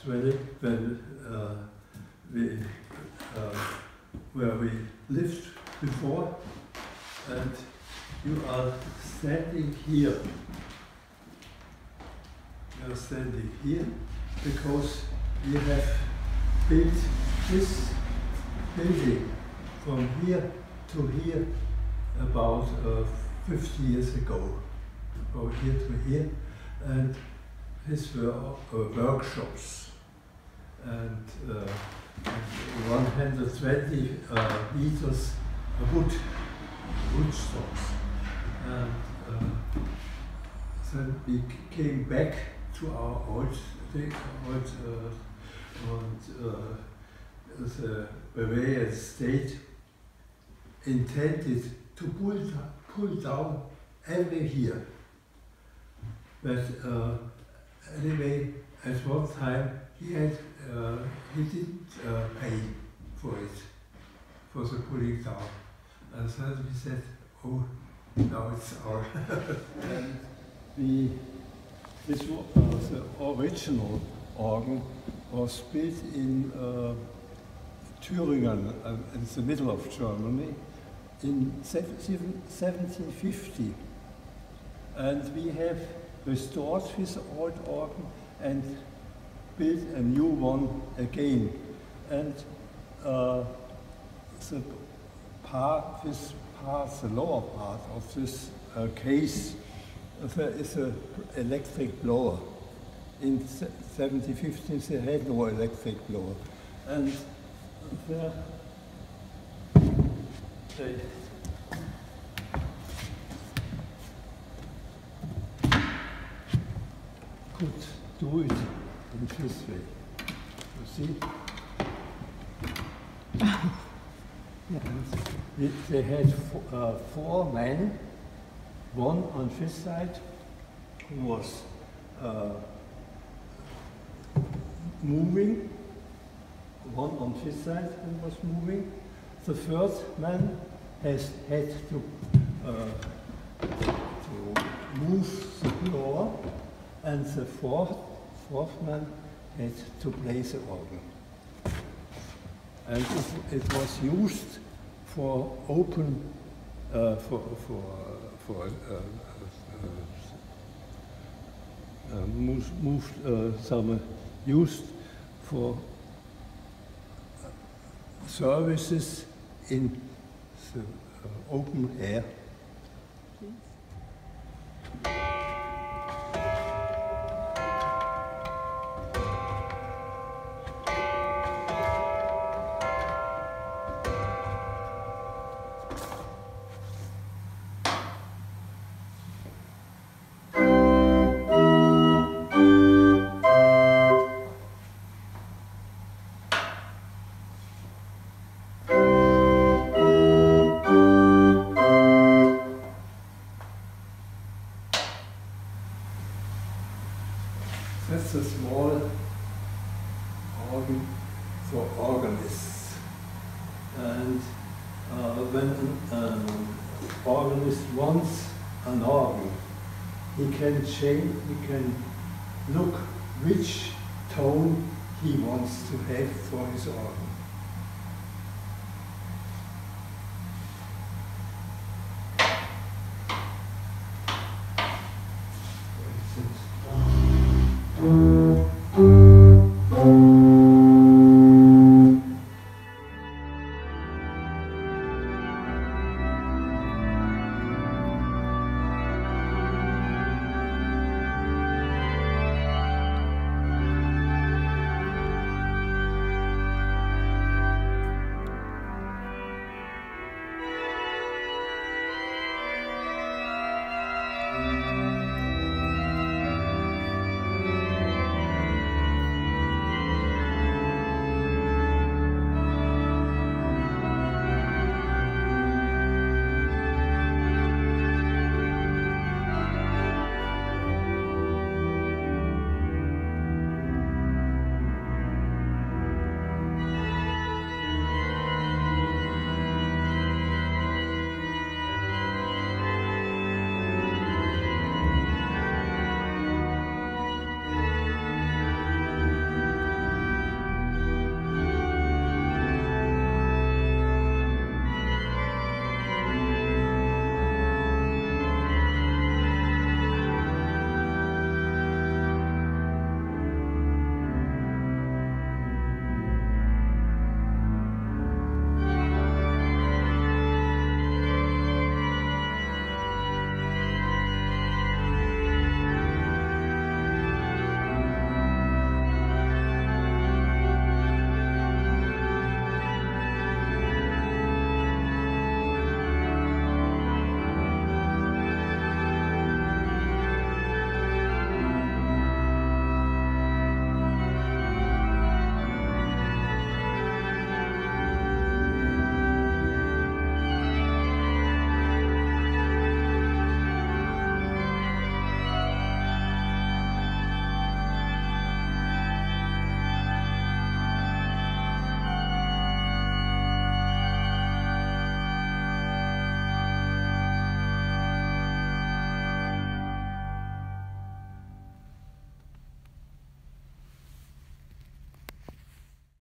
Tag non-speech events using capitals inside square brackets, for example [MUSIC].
20 when we where we lived before, and you are standing here. You are standing here because we have built this building from here to here about uh, 50 years ago, about here to here, and these were uh, workshops. And, uh, and 120 uh, meters wood, wood stocks. And uh, then we came back to our old thing, old, uh, and, uh, the Bavarian state intended to pull, pull down every year. But uh, anyway, at one time he had uh, he didn't uh, pay for it, for the pulling down. And so we said, oh, now it's our. [LAUGHS] and we, this uh, the original organ was built in uh, Thüringen, uh, in the middle of Germany, in 1750. And we have restored this old organ and built a new one again. And uh, the part, this part, the lower part of this uh, case, there is an electric blower. In 1750 they had no electric blower. And there they could do it in this way. You see? And they had four, uh, four men, one on this side, who was uh, moving, one on this side who was moving. The third man has had to, uh, to move the floor, and the fourth, fourth man had to play the organ. And it, it was used for open, uh, for, for, for uh, uh, moved, moved uh, some used for services in the uh, open air. When an um, organist wants an organ, he can change, he can look which tone he wants to have for his organ.